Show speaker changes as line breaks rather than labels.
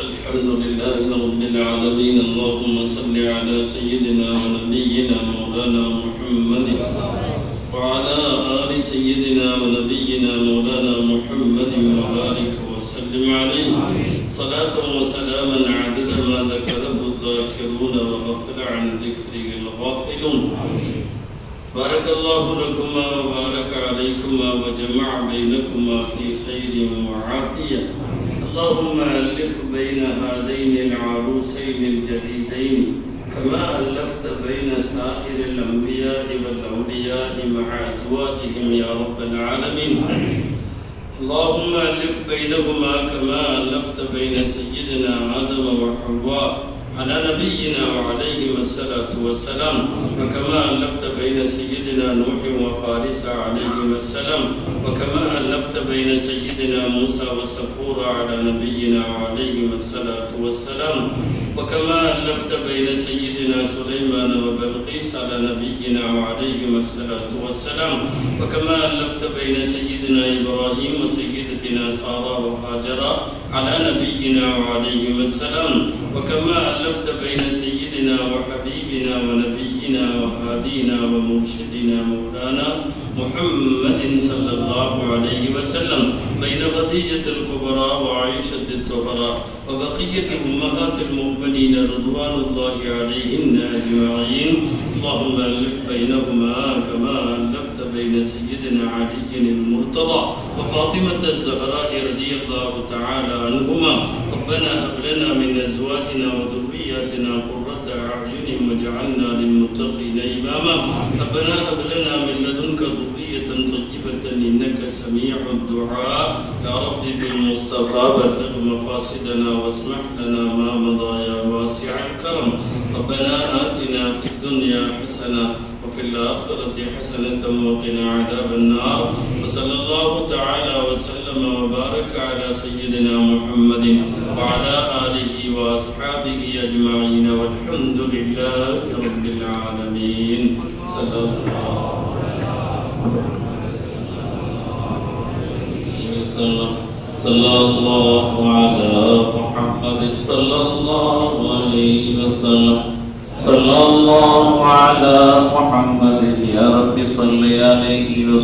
الحمد لله رب العالمين. اللهم صل على سيدنا ونبينا مولانا محمد وعلى آل سيدنا ونبينا مولانا محمد وبارك وسلم عليه. صلاة وسلاما عدد ما ذكره الذاكرون وغفل عن ذكره الغافلون. بارك الله لكما وبارك عليكما وجمع بينكما في خير وعافية. اللهم ألف بين هذين العروسين الجديدين كما ألفت بين سائر الأنبياء والأولياء مع أزواجهم يا رب العالمين. اللهم ألف بينهما كما ألفت بين سيدنا آدم وحواء على نبينا وعليهما الصلاة والسلام. وكما ألفت بين سيدنا نوح وفارس عليهما السلام. وكما ألفت بين سيدنا موسى وسفورة على نبينا وعليهما الصلاة والسلام. وكما ألفت بين سيدنا سليمان وبلقيس على نبينا وعليهما الصلاة والسلام. وكما ألفت بين سيدنا إبراهيم وسيدتنا سارة وهاجر على نبينا وعليهما السلام. وكما ألفت بين سيدنا وحبيبنا ونبينا وهادينا ومرشدنا مولانا محمد صلى الله عليه وسلم بين خديجة الكبرى وعائشة الطهرى وبقية أمهات المؤمنين رضوان الله عليهن أجمعين. اللهم ألف بينهما كما ألفت بين سيدنا علي المرتضى وفاطمة الزهراء رضي الله تعالى عنهما. ربنا هب لنا من أزواجنا وذرياتنا قرة أعين واجعلنا للمتقين إماما. ربنا هب لنا من لدنك ذرية طيبة إنك سميع الدعاء. يا رب بالمصطفى بلغ مقاصدنا واسمح لنا ما مضى يا واسع الكرم. ربنا آتنا في الدنيا حسنة وفي الآخرة حسنة وقنا عذاب النار. وصلى الله تعالى وسلم وبارك على سيدنا محمد وعلى آله وأصحابه أجمعين والحمد لله رب العالمين. صلى الله عليه وسلم صلى الله على محمد صلى الله عليه وسلم. صلى الله على محمد يا رب صل عليه وسلم.